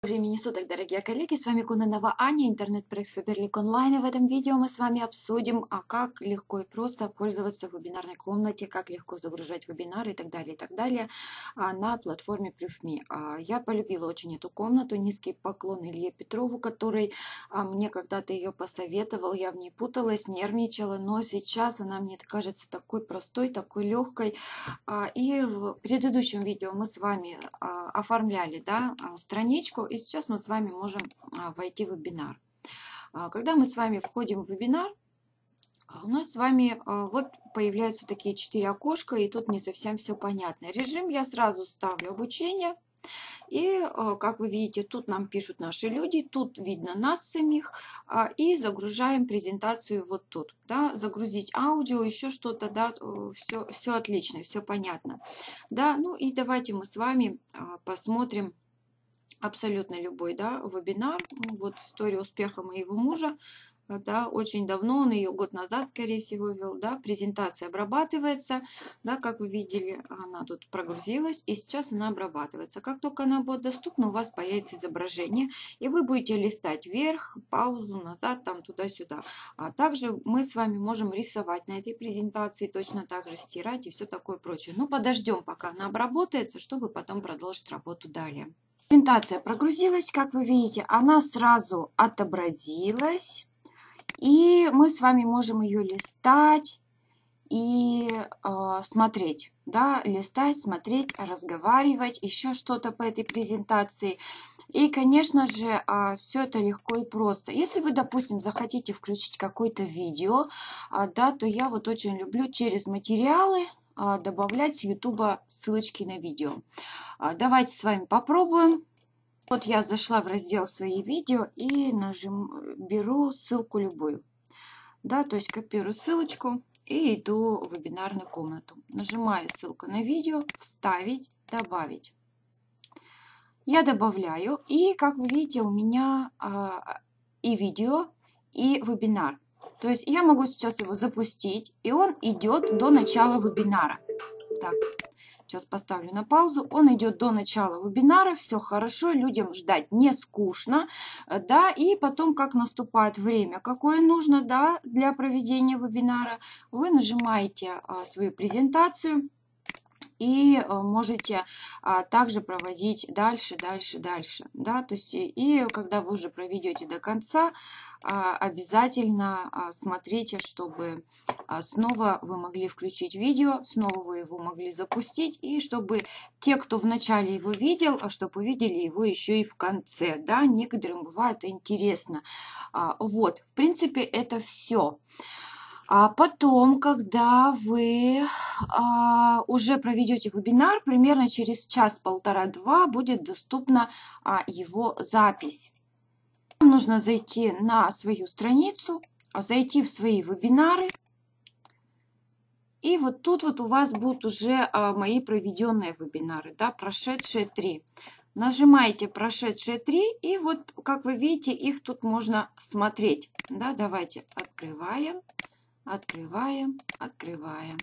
Времени суток, дорогие коллеги, с вами Кунанова Аня, интернет-проект Фаберлик Онлайн. И в этом видео мы с вами обсудим, а как легко и просто пользоваться вебинарной комнате, как легко загружать вебинары и так далее, и так далее а, на платформе Proof.me. А, я полюбила очень эту комнату, низкий поклон Илье Петрову, который а, мне когда-то ее посоветовал, я в ней путалась, нервничала, но сейчас она мне кажется такой простой, такой легкой. И в предыдущем видео мы с вами оформляли да, страничку, и сейчас мы с вами можем а, войти в вебинар. А, когда мы с вами входим в вебинар, а, у нас с вами вот появляются такие четыре окошка, и тут не совсем все понятно. Режим я сразу ставлю обучение. И, как вы видите, тут нам пишут наши люди, тут видно нас самих, и загружаем презентацию вот тут. Да, загрузить аудио, еще что-то, да, все, все отлично, все понятно. Да, ну и давайте мы с вами посмотрим, абсолютно любой, да, вебинар. Ну, вот история успеха моего мужа, да, очень давно, он ее год назад, скорее всего, вел, да, презентация обрабатывается, да, как вы видели, она тут прогрузилась, и сейчас она обрабатывается. Как только она будет доступна, у вас появится изображение, и вы будете листать вверх, паузу, назад, там, туда-сюда. А также мы с вами можем рисовать на этой презентации, точно так же стирать и все такое прочее. Но подождем, пока она обработается, чтобы потом продолжить работу далее. Презентация прогрузилась, как вы видите, она сразу отобразилась. И мы с вами можем ее листать и э, смотреть. Да, листать, смотреть, разговаривать, еще что-то по этой презентации. И, конечно же, а, все это легко и просто. Если вы, допустим, захотите включить какое-то видео, а, да, то я вот очень люблю через материалы добавлять с YouTube ссылочки на видео. А, давайте с вами попробуем. Вот я зашла в раздел «Свои видео» и нажим, беру ссылку любую. Да, то есть копирую ссылочку и иду в вебинарную комнату. Нажимаю ссылку на видео, вставить, добавить. Я добавляю, и как вы видите, у меня а, и видео, и вебинар. То есть я могу сейчас его запустить, и он идет до начала вебинара. Так, сейчас поставлю на паузу. Он идет до начала вебинара, все хорошо, людям ждать не скучно, да, и потом, как наступает время, какое нужно, да, для проведения вебинара, вы нажимаете а, свою презентацию, и э, можете а, также проводить дальше, дальше, дальше. Да? То есть, и когда вы уже проведете до конца, а, обязательно а, смотрите, чтобы снова вы могли включить видео, снова вы его могли запустить, и чтобы те, кто вначале его видел, чтобы увидели его еще и в конце. Да? Некоторым бывает интересно. Вот, в принципе, это все. А потом, когда вы а, уже проведете вебинар, примерно через час-полтора-два будет доступна а, его запись. Вам нужно зайти на свою страницу, а, зайти в свои вебинары. И вот тут вот у вас будут уже а, мои проведенные вебинары, да, прошедшие три. Нажимаете прошедшие три, и вот, как вы видите, их тут можно смотреть. Да, давайте открываем. Открываем, открываем.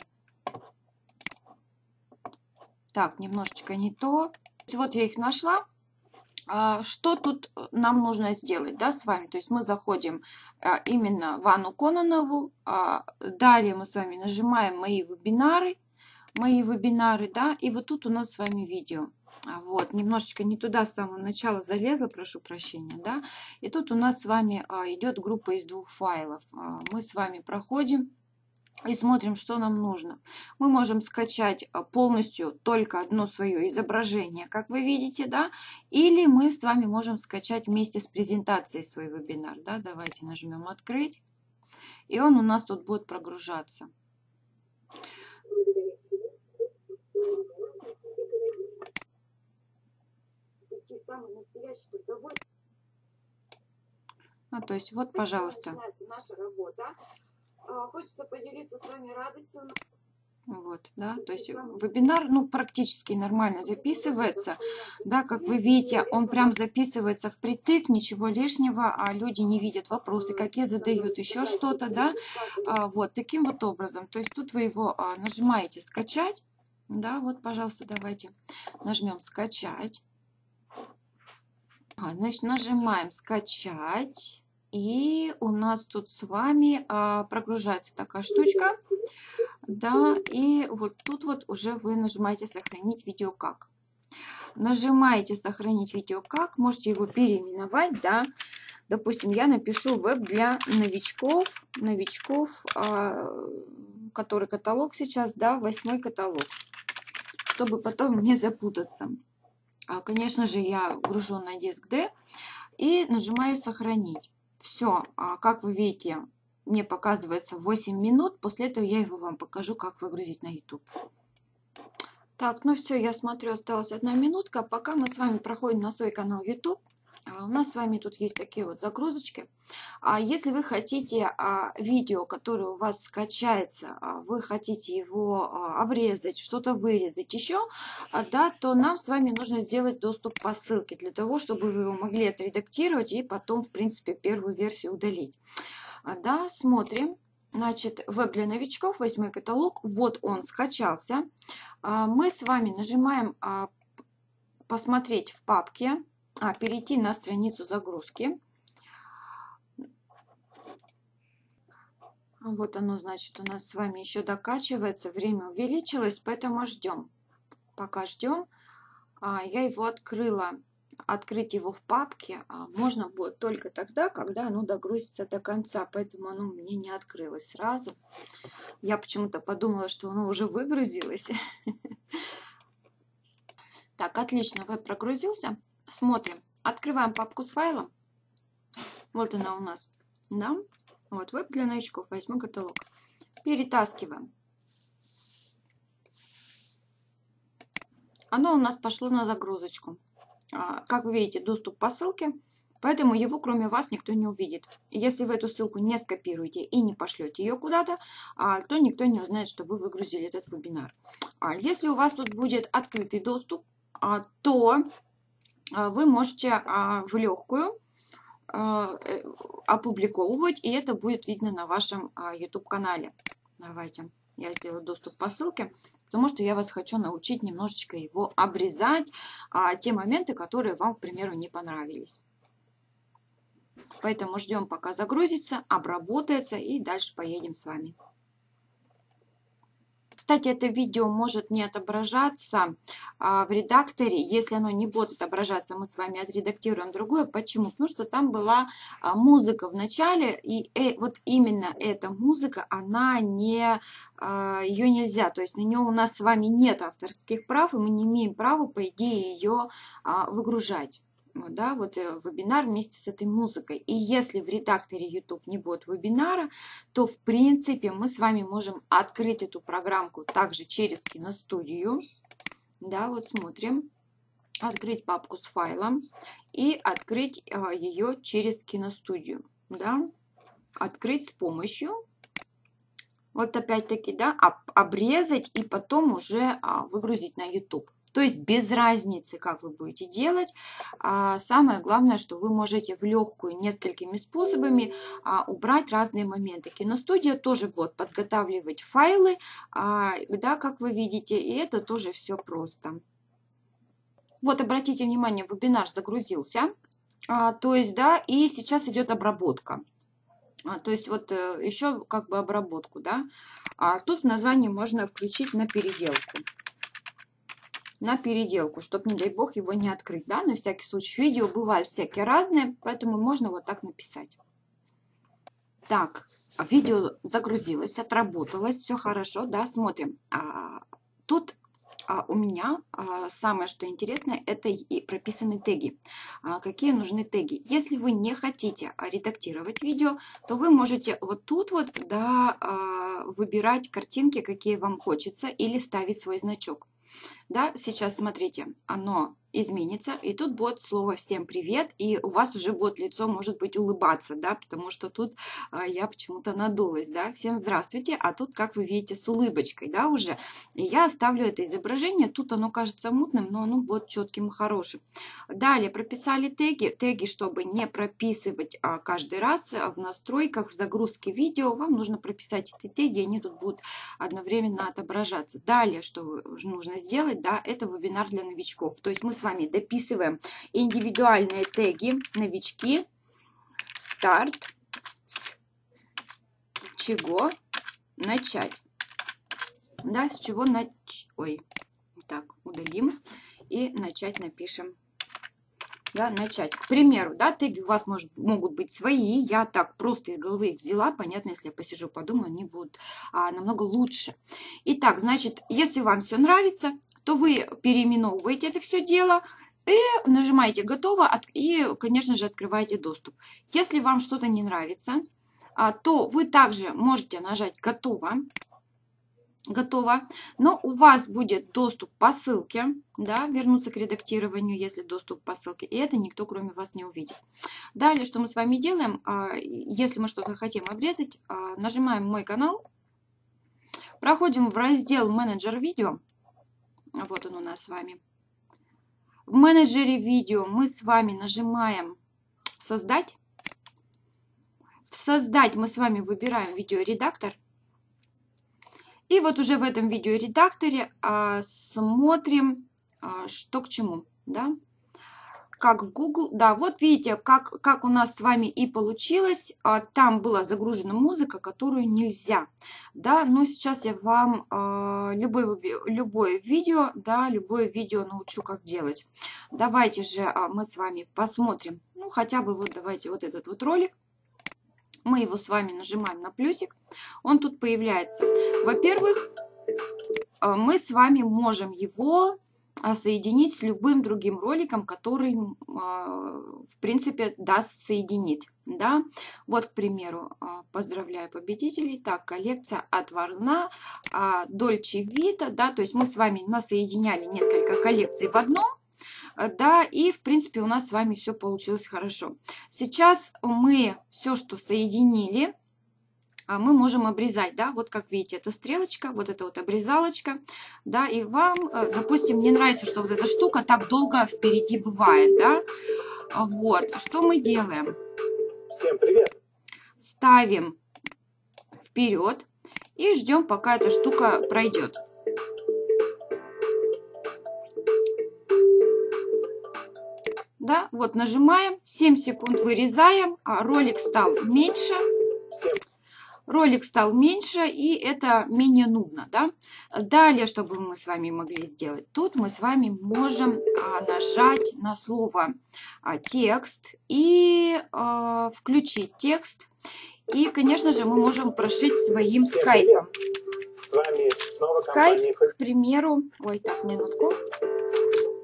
Так, немножечко не то. Вот я их нашла. А, что тут нам нужно сделать да, с вами? То есть мы заходим а, именно в Анну Кононову. А, далее мы с вами нажимаем «Мои вебинары». Мои вебинары, да, и вот тут у нас с вами видео. А, вот, немножечко не туда с самого начала залезла, прошу прощения, да. И тут у нас с вами а, идет группа из двух файлов. А, мы с вами проходим и смотрим, что нам нужно. Мы можем скачать полностью только одно свое изображение, как вы видите, да, или мы с вами можем скачать вместе с презентацией свой вебинар, да. Давайте нажмем «Открыть», и он у нас тут будет прогружаться те самый настоящий трудовой... Ну, то есть вот, пожалуйста. Начинается наша работа. А, хочется поделиться с вами радостью. Вот, да, то есть вебинар, ну, практически нормально записывается, да, как вы видите, он прям записывается впритык, ничего лишнего, а люди не видят вопросы, какие задают, еще что-то, да, а, вот, таким вот образом, то есть тут вы его а, нажимаете скачать, да, вот, пожалуйста, давайте нажмем скачать, значит, нажимаем «Скачать». И у нас тут с вами а, прогружается такая штучка. Да, и вот тут вот уже вы нажимаете «Сохранить видео как». Нажимаете «Сохранить видео как», можете его переименовать, да. Допустим, я напишу веб для новичков, новичков, а, который каталог сейчас, да, восьмой каталог, чтобы потом не запутаться. А, конечно же, я гружу на диск D и нажимаю «Сохранить». Все, а, как вы видите, мне показывается 8 минут. После этого я его вам покажу, как выгрузить на YouTube. Так, ну все, я смотрю, осталась одна минутка. Пока мы с вами проходим на свой канал YouTube. А у нас с вами тут есть такие вот загрузочки. А если вы хотите а, видео, которое у вас скачается, вы хотите его обрезать, что-то вырезать еще, да, то нам с вами нужно сделать доступ по ссылке для того, чтобы вы его могли отредактировать и потом, в принципе, первую версию удалить. Да, смотрим. Значит, веб для новичков, восьмой каталог. Вот он скачался. Мы с вами нажимаем посмотреть в папке а, перейти на страницу загрузки. Вот оно, значит, у нас с вами еще докачивается, время увеличилось, поэтому ждем. Пока ждем, а, я его открыла. Открыть его в папке а, можно будет только тогда, когда оно догрузится до конца, поэтому оно мне не открылось сразу. Я почему-то подумала, что оно уже выгрузилось. Так, отлично, веб прогрузился. Смотрим. Открываем папку с файлом. Вот она у нас. Да? Вот веб для новичков. Восьмой каталог. Перетаскиваем. Оно у нас пошло на загрузочку. А, как вы видите, доступ по ссылке. Поэтому его кроме вас никто не увидит. Если вы эту ссылку не скопируете и не пошлете ее куда-то, а, то никто не узнает, что вы выгрузили этот вебинар. А если у вас тут будет открытый доступ, то вы можете а, в легкую а, э, опубликовывать, и это будет видно на вашем YouTube-канале. Давайте я сделаю доступ по ссылке, потому что я вас хочу научить немножечко его обрезать, те моменты, которые вам, к примеру, не понравились. Поэтому ждем, пока загрузится, обработается, и дальше поедем с вами. Кстати, это видео может не отображаться а, в редакторе. Если оно не будет отображаться, мы с вами отредактируем другое. Почему? Потому что там была а, музыка в начале, и э, вот именно эта музыка, она не, а, ее нельзя, то есть на нее у нас с вами нет авторских прав, и мы не имеем права, по идее, ее выгружать да, вот э, вебинар вместе с этой музыкой. И если в редакторе YouTube не будет вебинара, то в принципе мы с вами можем открыть эту программку также через киностудию. Да, вот смотрим. Открыть папку с файлом и открыть а, ее через киностудию. Да, открыть с помощью вот опять-таки, да, обрезать и потом уже а, выгрузить на YouTube. То есть без разницы, как вы будете делать. А самое главное, что вы можете в легкую несколькими способами а, убрать разные моменты. Киностудия тоже будет подготавливать файлы, а, да, как вы видите, и это тоже все просто. Вот обратите внимание, вебинар загрузился. То есть, да, и сейчас идет обработка. То есть вот э, еще как бы обработку, да. А тут в названии можно включить на переделку на переделку, чтобы, не дай бог, его не открыть. Да? На всякий случай. Видео бывают всякие разные, поэтому можно вот так написать. Так, видео загрузилось, отработалось, все хорошо, да, смотрим. А, тут а, у меня а, самое, что интересно, это и прописаны теги. А, какие нужны теги? Если вы не хотите редактировать видео, то вы можете вот тут вот, да, а, выбирать картинки, какие вам хочется, или ставить свой значок. Да, сейчас смотрите, оно изменится, и тут будет слово «всем привет», и у вас уже будет лицо, может быть, улыбаться, да, потому что тут а, я почему-то надулась, да, «всем здравствуйте», а тут, как вы видите, с улыбочкой, да, уже. И я оставлю это изображение, тут оно кажется мутным, но оно будет четким и хорошим. Далее прописали теги, теги, чтобы не прописывать а, каждый раз в настройках, в загрузке видео, вам нужно прописать эти теги, они тут будут одновременно отображаться. Далее, что нужно нужно сделать, да, это вебинар для новичков. То есть мы с вами дописываем индивидуальные теги новички, старт, с чего начать. Да, с чего начать. Ой, так, удалим и начать напишем да, начать. К примеру, да, теги у вас может, могут быть свои, я так просто из головы их взяла, понятно, если я посижу, подумаю, они будут а, намного лучше. Итак, значит, если вам все нравится, то вы переименовываете это все дело, и нажимаете «Готово» и, конечно же, открываете доступ. Если вам что-то не нравится, а, то вы также можете нажать «Готово», готово. Но у вас будет доступ по ссылке, да, вернуться к редактированию, если доступ по ссылке, и это никто кроме вас не увидит. Далее, что мы с вами делаем, а, если мы что-то хотим обрезать, а, нажимаем «Мой канал», проходим в раздел «Менеджер видео», вот он у нас с вами. В менеджере видео мы с вами нажимаем «Создать». В «Создать» мы с вами выбираем видеоредактор – и вот уже в этом видеоредакторе а, смотрим, а, что к чему. Да? Как в Google. Да, вот видите, как, как у нас с вами и получилось. А, там была загружена музыка, которую нельзя. Да, но сейчас я вам а, любое, любое видео, да, любое видео научу, как делать. Давайте же а, мы с вами посмотрим. Ну, хотя бы вот давайте вот этот вот ролик мы его с вами нажимаем на плюсик, он тут появляется. Во-первых, э, мы с вами можем его э, соединить с любым другим роликом, который, э, в принципе, даст соединить. Да? Вот, к примеру, поздравляю победителей. Так, коллекция от Варна, Дольче Вита, да, то есть мы с вами насоединяли несколько коллекций в одном, да, и в принципе у нас с вами все получилось хорошо. Сейчас мы все, что соединили, а, мы можем обрезать, да, вот как видите, это стрелочка, вот это вот обрезалочка, да, и вам, э, допустим, не нравится, что вот эта штука так долго впереди бывает, да, вот, что мы делаем? Всем привет! Ставим вперед и ждем, пока эта штука пройдет. Да, вот нажимаем, 7 секунд вырезаем, а ролик стал меньше. Ролик стал меньше, и это менее нудно. Да? Далее, чтобы мы с вами могли сделать? Тут мы с вами можем а, нажать на слово а, текст и а, включить текст. И, конечно же, мы можем прошить своим скайпом. С вами снова Скайп, к примеру... Ой, так, минутку.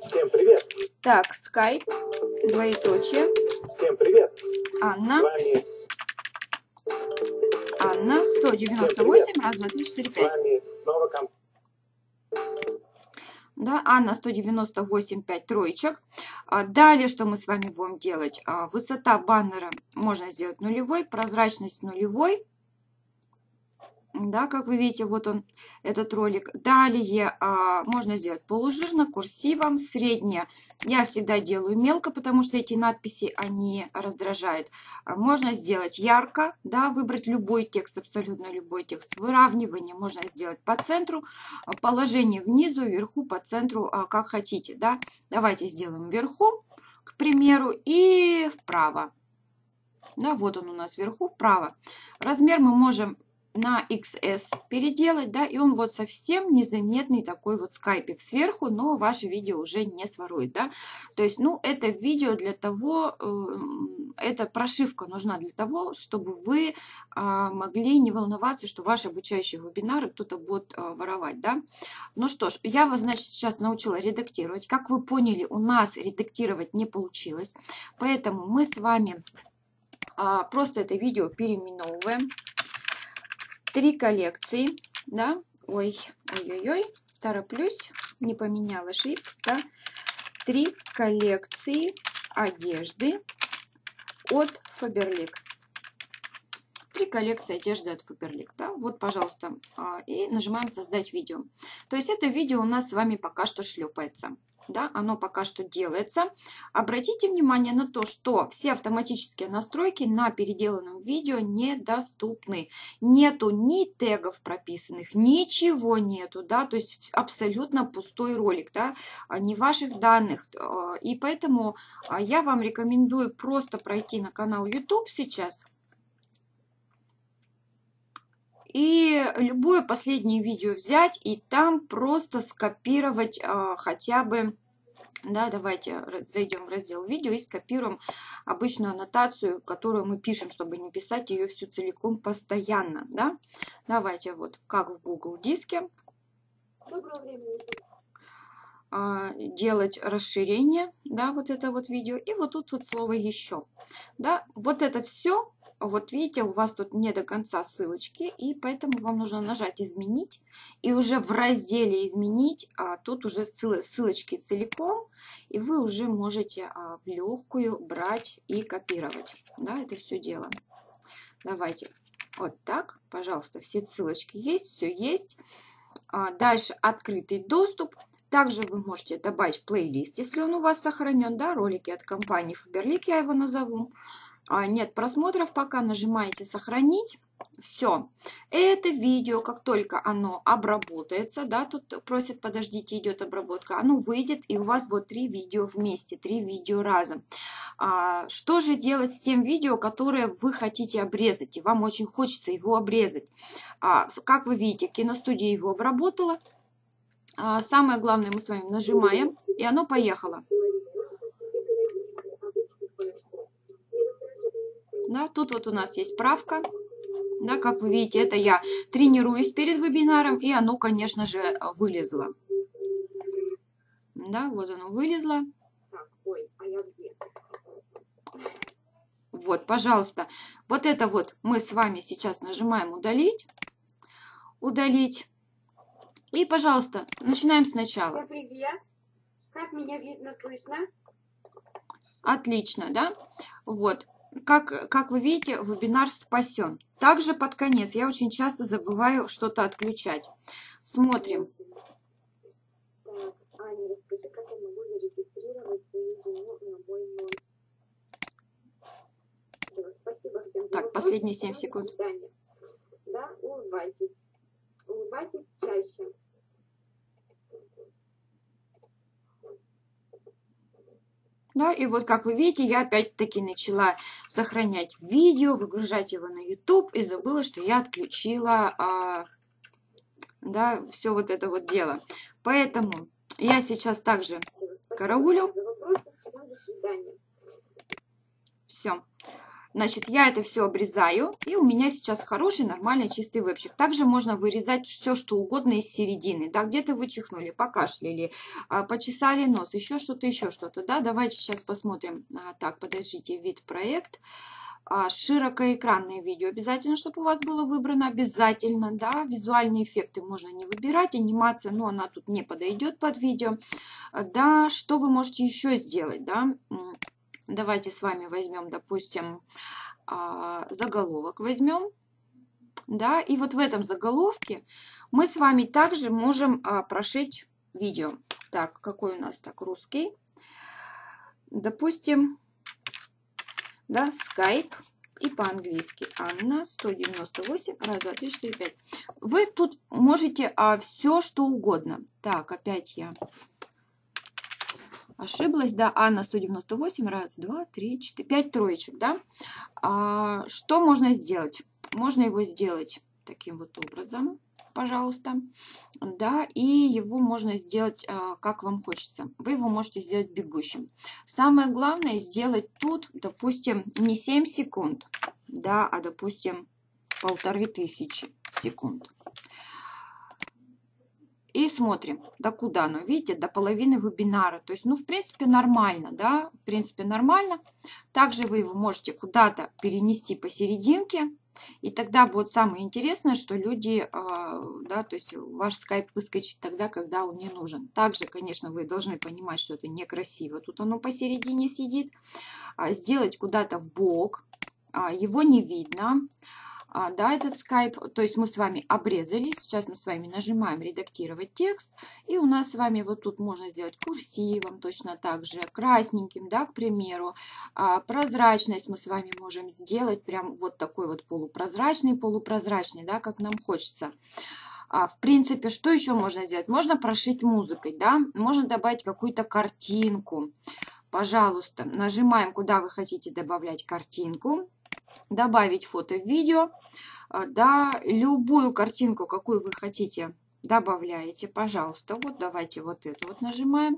Всем привет! Так, скайп, двоеточие. Всем привет! Анна. С вами... Анна, 198, раз, два, три, четыре, пять. С вами снова комп... Да, Анна 198, 5 троечек. А далее, что мы с вами будем делать? А, высота баннера можно сделать нулевой, прозрачность нулевой да, как вы видите, вот он, этот ролик. Далее а, можно сделать полужирно, курсивом, среднее. Я всегда делаю мелко, потому что эти надписи, они раздражают. А, можно сделать ярко, да, выбрать любой текст, абсолютно любой текст. Выравнивание можно сделать по центру, а, положение внизу, вверху, по центру, а, как хотите, да. Давайте сделаем вверху, к примеру, и вправо. Да, вот он у нас вверху, вправо. Размер мы можем на XS переделать, да, и он вот совсем незаметный такой вот скайпик сверху, но ваше видео уже не сворует, да. То есть, ну, это видео для того, э, эта прошивка нужна для того, чтобы вы а, могли не волноваться, что ваши обучающие вебинары кто-то будет а, воровать, да. Ну что ж, я вас, значит, сейчас научила редактировать. Как вы поняли, у нас редактировать не получилось, поэтому мы с вами а, просто это видео переименовываем три коллекции, да, ой, ой-ой-ой, тороплюсь, не поменяла шрифт, да, три коллекции одежды от Faberlic. Три коллекции одежды от Faberlic, да, вот, пожалуйста, а, и нажимаем создать видео. То есть это видео у нас с вами пока что шлепается. Да, оно пока что делается. Обратите внимание на то, что все автоматические настройки на переделанном видео недоступны. Нету ни тегов прописанных, ничего нету, да, то есть абсолютно пустой ролик, да, а, ни ваших данных. А, и поэтому а, я вам рекомендую просто пройти на канал YouTube сейчас, и любое последнее видео взять и там просто скопировать э, хотя бы да, давайте зайдем в раздел видео и скопируем обычную аннотацию, которую мы пишем, чтобы не писать ее всю целиком постоянно. Да? Давайте вот как в Google диске а, делать расширение, да, вот это вот видео, и вот тут вот слово еще, да, вот это все вот видите, у вас тут не до конца ссылочки, и поэтому вам нужно нажать «Изменить», и уже в разделе «Изменить» а, тут уже ссылочки целиком, и вы уже можете а, в легкую брать и копировать, да, это все дело. Давайте вот так, пожалуйста, все ссылочки есть, все есть. А, дальше открытый доступ. Также вы можете добавить в плейлист, если он у вас сохранен, да, ролики от компании Faberlic, я его назову. А, нет просмотров, пока нажимаете «Сохранить». Все. Это видео, как только оно обработается, да, тут просит подождите, идет обработка, оно выйдет, и у вас будет три видео вместе, три видео разом. А, что же делать с тем видео, которое вы хотите обрезать, и вам очень хочется его обрезать? А, как вы видите, киностудия его обработала. А, самое главное, мы с вами нажимаем, и оно поехало. Да, тут вот у нас есть правка. Да, как вы видите, это я тренируюсь перед вебинаром, и оно, конечно же, вылезло. Да, вот оно вылезло. Так, ой, а я где? Вот, пожалуйста. Вот это вот мы с вами сейчас нажимаем «Удалить». Удалить. И, пожалуйста, начинаем сначала. Всем привет. Как меня видно, слышно? Отлично, да? Вот как, как вы видите, вебинар спасен. Также под конец я очень часто забываю что-то отключать. Смотрим. Так, Аня, расскажи, как я могу зарегистрировать свою жену на мой номер? Спасибо всем. Так, последние 7 секунд. Да, улыбайтесь. Улыбайтесь чаще. Да, и вот как вы видите, я опять-таки начала сохранять видео, выгружать его на YouTube и забыла, что я отключила а, да, все вот это вот дело. Поэтому я сейчас также караулю. Все. Значит, я это все обрезаю, и у меня сейчас хороший, нормальный, чистый вебчик. Также можно вырезать все, что угодно из середины. Да, где-то вы чихнули, покашляли, а, почесали нос, еще что-то, еще что-то. Да, давайте сейчас посмотрим. А, так, подождите, вид проект. А, широкоэкранное видео обязательно, чтобы у вас было выбрано, обязательно, да, визуальные эффекты можно не выбирать, анимация, но она тут не подойдет под видео, да, что вы можете еще сделать, да, Давайте с вами возьмем, допустим, а, заголовок возьмем. Да, и вот в этом заголовке мы с вами также можем а, прошить видео. Так, какой у нас так русский? Допустим, да, Skype и по-английски. Анна 198, раз, два, три, четыре, пять. Вы тут можете а, все, что угодно. Так, опять я Ошиблась, да, Анна 198, раз, два, три, четыре, пять троечек, да. А, что можно сделать? Можно его сделать таким вот образом, пожалуйста, да, и его можно сделать, а, как вам хочется. Вы его можете сделать бегущим. Самое главное сделать тут, допустим, не 7 секунд, да, а, допустим, полторы тысячи секунд. И смотрим, до куда оно, видите, до половины вебинара. То есть, ну, в принципе, нормально, да, в принципе, нормально. Также вы его можете куда-то перенести посерединке. И тогда будет самое интересное, что люди, а, да, то есть ваш скайп выскочит тогда, когда он не нужен. Также, конечно, вы должны понимать, что это некрасиво. Тут оно посередине сидит. А, сделать куда-то в бок, а, его не видно. А, да, этот скайп. То есть мы с вами обрезали. Сейчас мы с вами нажимаем редактировать текст. И у нас с вами вот тут можно сделать курсивом точно так же, красненьким, да, к примеру. А, прозрачность мы с вами можем сделать прям вот такой вот полупрозрачный, полупрозрачный, да, как нам хочется. А, в принципе, что еще можно сделать? Можно прошить музыкой, да, можно добавить какую-то картинку. Пожалуйста, нажимаем, куда вы хотите добавлять картинку добавить фото в видео, а, да, любую картинку, какую вы хотите, добавляете, пожалуйста. Вот давайте вот эту вот нажимаем.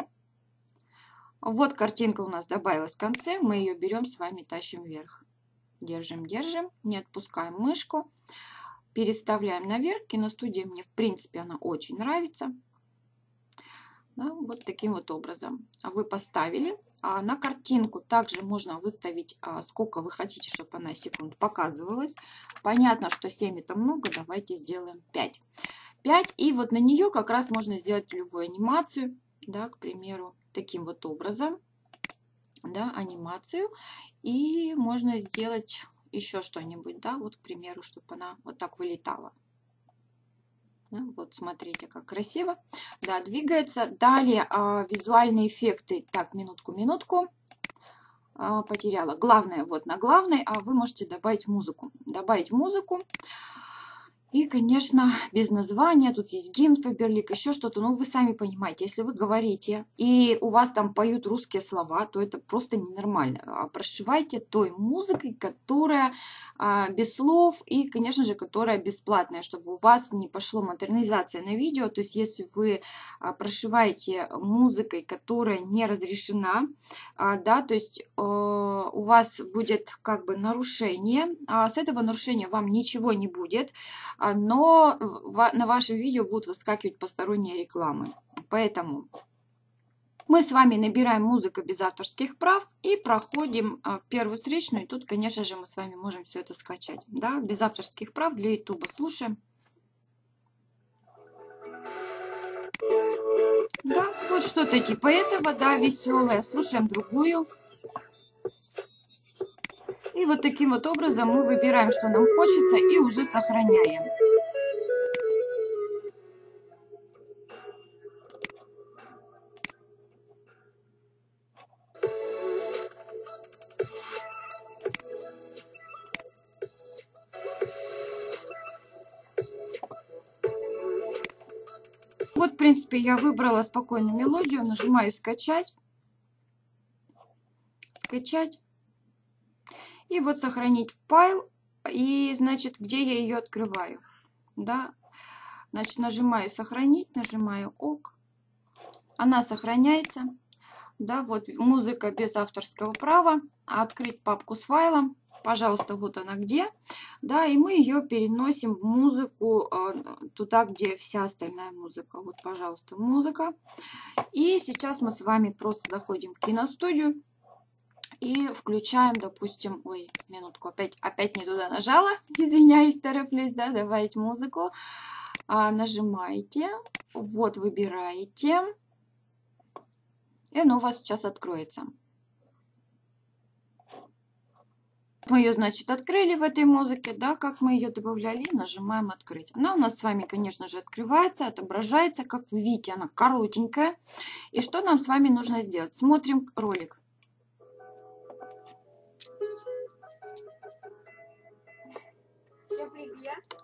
Вот картинка у нас добавилась в конце, мы ее берем с вами, тащим вверх. Держим, держим, не отпускаем мышку, переставляем наверх. Киностудия мне, в принципе, она очень нравится. Да, вот таким вот образом. Вы поставили. А на картинку также можно выставить, а, сколько вы хотите, чтобы она секунд показывалась. Понятно, что 7 это много, давайте сделаем 5. 5, и вот на нее как раз можно сделать любую анимацию, да, к примеру, таким вот образом, да, анимацию. И можно сделать еще что-нибудь, да, вот, к примеру, чтобы она вот так вылетала. Вот смотрите, как красиво. Да, двигается. Далее а, визуальные эффекты. Так, минутку, минутку. А, потеряла. Главное вот на главной, а вы можете добавить музыку. Добавить музыку. И, конечно, без названия, тут есть гимн Фаберлик, еще что-то. Ну, вы сами понимаете, если вы говорите, и у вас там поют русские слова, то это просто ненормально. А прошивайте той музыкой, которая а, без слов и, конечно же, которая бесплатная, чтобы у вас не пошло модернизация на видео. То есть, если вы а, прошиваете музыкой, которая не разрешена, а, да, то есть а, у вас будет как бы нарушение, а с этого нарушения вам ничего не будет, но на вашем видео будут выскакивать посторонние рекламы. Поэтому мы с вами набираем музыка без авторских прав и проходим а, в первую встречную. И тут, конечно же, мы с вами можем все это скачать. Да? Без авторских прав для YouTube слушаем. Да, вот что-то типа этого, да, веселое. Слушаем другую. И вот таким вот образом мы выбираем, что нам хочется, и уже сохраняем. Вот, в принципе, я выбрала спокойную мелодию, нажимаю «Скачать». Скачать. И вот сохранить файл. И, значит, где я ее открываю. Да. Значит, нажимаю сохранить, нажимаю ОК. Она сохраняется. Да, вот музыка без авторского права. Открыть папку с файлом. Пожалуйста, вот она где. Да, и мы ее переносим в музыку а, туда, где вся остальная музыка. Вот, пожалуйста, музыка. И сейчас мы с вами просто заходим в киностудию. И включаем, допустим, ой, минутку, опять, опять не туда нажала, извиняюсь, тороплюсь, да, добавить музыку. А, нажимаете, вот выбираете, и оно у вас сейчас откроется. Мы ее, значит, открыли в этой музыке, да, как мы ее добавляли, нажимаем открыть. Она у нас с вами, конечно же, открывается, отображается, как вы видите, она коротенькая. И что нам с вами нужно сделать? Смотрим ролик.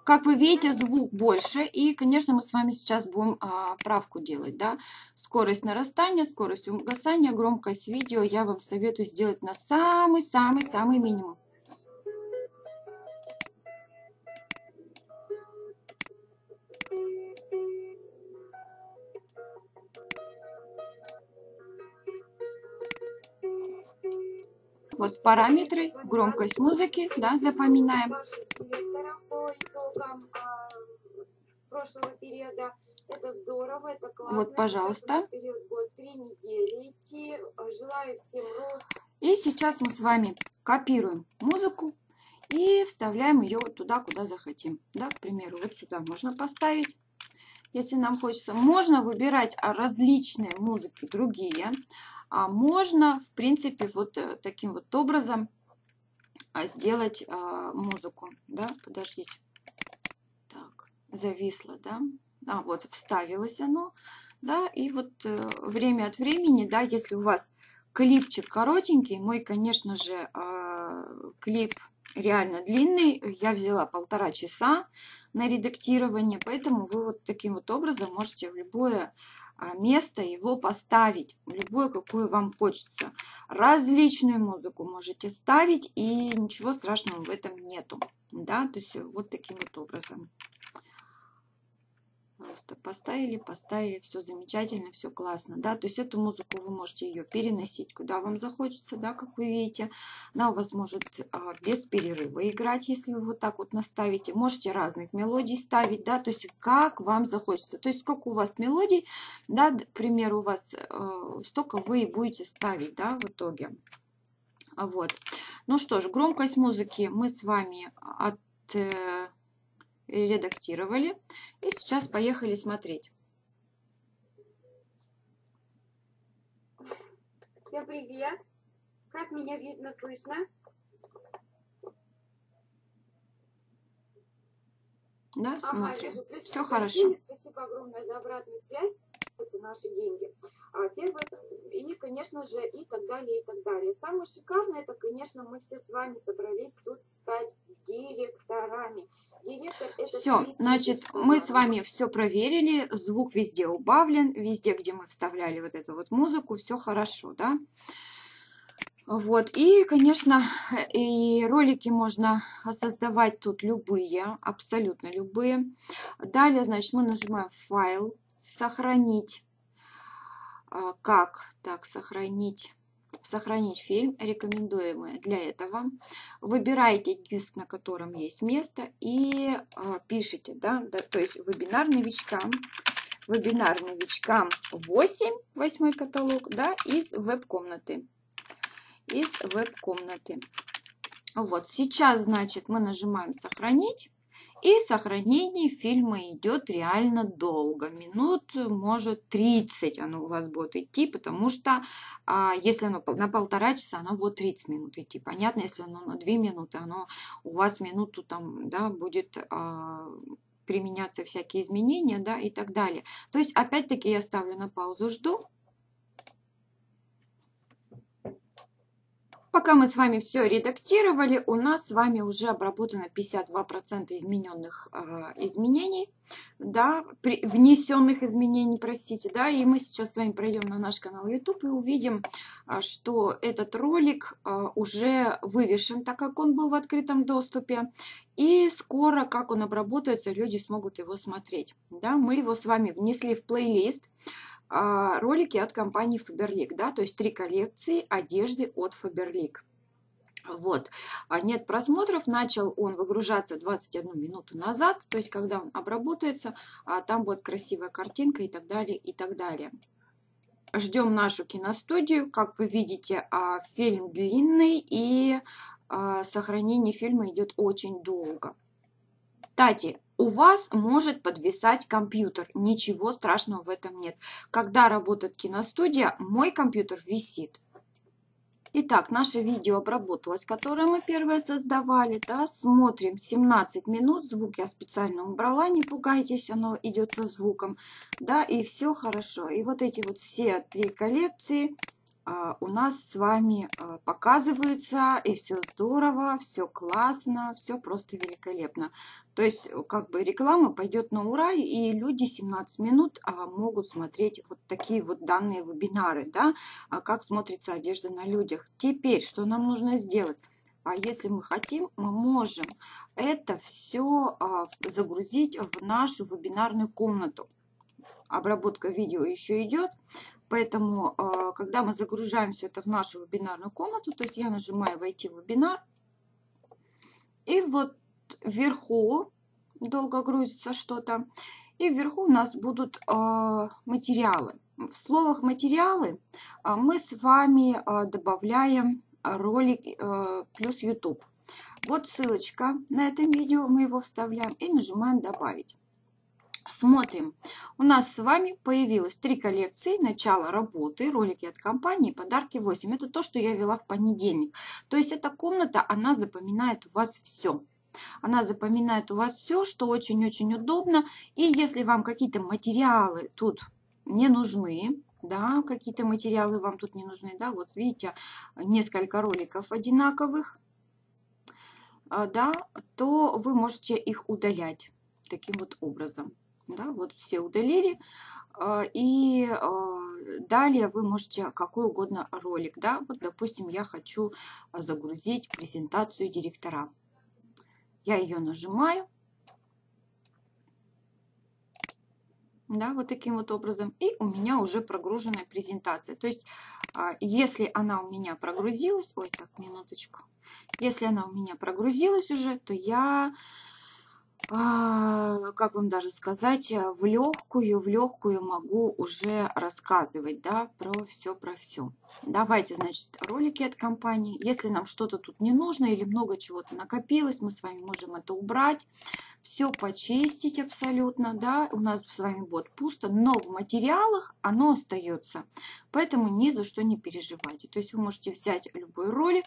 Как вы видите, звук больше. И, конечно, мы с вами сейчас будем а, правку делать. Да? Скорость нарастания, скорость угасания, громкость видео я вам советую сделать на самый-самый-самый минимум. Вот параметры, громкость музыки, да, запоминаем. Прошлого периода. Это здорово, это классно. Вот, пожалуйста. период будет три недели идти. Желаю всем рост. И сейчас мы с вами копируем музыку и вставляем ее вот туда, куда захотим. Да, к примеру, вот сюда можно поставить. Если нам хочется, можно выбирать различные музыки, другие. А можно, в принципе, вот э, таким вот образом а, сделать а, а, музыку, да, подождите. Зависло, да. А, вот, вставилось оно, да, и вот э, время от времени, да, если у вас клипчик коротенький, мой, конечно же, э, клип реально длинный, я взяла полтора часа на редактирование, поэтому вы вот таким вот образом можете в любое а, место его поставить, в любое, какое вам хочется. Различную музыку можете ставить, и ничего страшного в этом нету. Да, то есть вот таким вот образом. Просто поставили, поставили, все замечательно, все классно, да, то есть эту музыку вы можете ее переносить, куда вам захочется, да, как вы видите, она у вас может а, без перерыва играть, если вы вот так вот наставите, можете разных мелодий ставить, да, то есть как вам захочется, то есть сколько у вас мелодий, да, к примеру, у вас а, столько вы и будете ставить, да, в итоге. Вот. Ну что ж, громкость музыки мы с вами от э, редактировали. И сейчас поехали смотреть. Всем привет! Как меня видно, слышно? Да, Ага, смотрим. вижу. Плюс Все хорошо. Спасибо огромное за обратную связь. Это наши деньги. А, первое, и, конечно же, и так далее, и так далее. Самое шикарное, это, конечно, мы все с вами собрались тут стать директорами. Директор это Все, 3000 значит, мы с вами все проверили, звук везде убавлен, везде, где мы вставляли вот эту вот музыку, все хорошо, да? Вот, и, конечно, и ролики можно создавать тут любые, абсолютно любые. Далее, значит, мы нажимаем «Файл», «Сохранить». А, Как? Так, сохранить. Сохранить фильм, рекомендуемый для этого. Выбираете диск, на котором есть место, и а, пишите, да, да, то есть вебинар новичкам, вебинар новичкам 8, восьмой каталог, да, из веб-комнаты из веб-комнаты. Вот, сейчас, значит, мы нажимаем «Сохранить». И сохранение фильма идет реально долго. Минут, может, 30 оно у вас будет идти, потому что а, если оно на полтора часа, оно будет 30 минут идти. Понятно, если оно на 2 минуты, оно у вас минуту там, да, будет а, применяться всякие изменения, да, и так далее. То есть, опять-таки, я ставлю на паузу, жду. Пока мы с вами все редактировали, у нас с вами уже обработано 52% измененных э, изменений, да, при, внесенных изменений, простите, да, и мы сейчас с вами пройдем на наш канал YouTube и увидим, а, что этот ролик а, уже вывешен, так как он был в открытом доступе, и скоро, как он обработается, люди смогут его смотреть, да, мы его с вами внесли в плейлист, ролики от компании Faberlic, да, то есть три коллекции одежды от Faberlic. Вот, а нет просмотров, начал он выгружаться 21 минуту назад, то есть когда он обработается, а там будет красивая картинка и так далее, и так далее. Ждем нашу киностудию, как вы видите, а, фильм длинный и а, сохранение фильма идет очень долго. Кстати, у вас может подвисать компьютер. Ничего страшного в этом нет. Когда работает киностудия, мой компьютер висит. Итак, наше видео обработалось, которое мы первое создавали. Да? Смотрим 17 минут. Звук я специально убрала, не пугайтесь, оно идет со звуком. Да, и все хорошо. И вот эти вот все три коллекции а, у нас с вами а, показываются, и все здорово, все классно, все просто великолепно. То есть, э, как бы реклама пойдет на ура, и люди 17 минут а, могут смотреть вот такие вот данные вебинары, да, а как смотрится одежда на людях. Теперь, что нам нужно сделать? А если мы хотим, мы можем это все загрузить в нашу вебинарную комнату. Обработка видео еще идет, Поэтому, а, когда мы загружаем все это в нашу вебинарную комнату, то есть я нажимаю «Войти в вебинар», и вот вверху долго грузится что-то, и вверху у нас будут а, материалы. В словах «материалы» а, мы с вами добавляем ролик плюс YouTube. Вот ссылочка на этом видео, мы его вставляем и нажимаем «Добавить». Смотрим. У нас с вами появилось три коллекции. Начало работы, ролики от компании, подарки 8. Это то, что я вела в понедельник. То есть эта комната, она запоминает у вас все. Она запоминает у вас все, что очень-очень удобно. И если вам какие-то материалы тут не нужны, да, какие-то материалы вам тут не нужны, да, вот видите, несколько роликов одинаковых, а, да, то вы можете их удалять таким вот образом да, вот все удалили, а, и а, далее вы можете какой угодно ролик, да, вот, допустим, я хочу загрузить презентацию директора. Я ее нажимаю, да, вот таким вот образом, и у меня уже прогруженная презентация. То есть, а, если она у меня прогрузилась, ой, так, минуточку, если она у меня прогрузилась уже, то я как вам даже сказать, э, в легкую, в легкую могу уже рассказывать, да, про все, про все. Давайте, значит, ролики от компании. Если нам что-то тут не нужно или много чего-то накопилось, мы с вами можем это убрать, все почистить абсолютно, да, у нас с вами будет пусто, но в материалах оно остается, поэтому ни за что не переживайте. То есть вы можете взять любой ролик,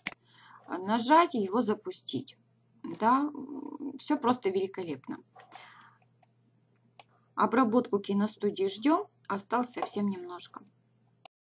нажать и его запустить да, все просто великолепно. Обработку киностудии ждем, осталось совсем немножко.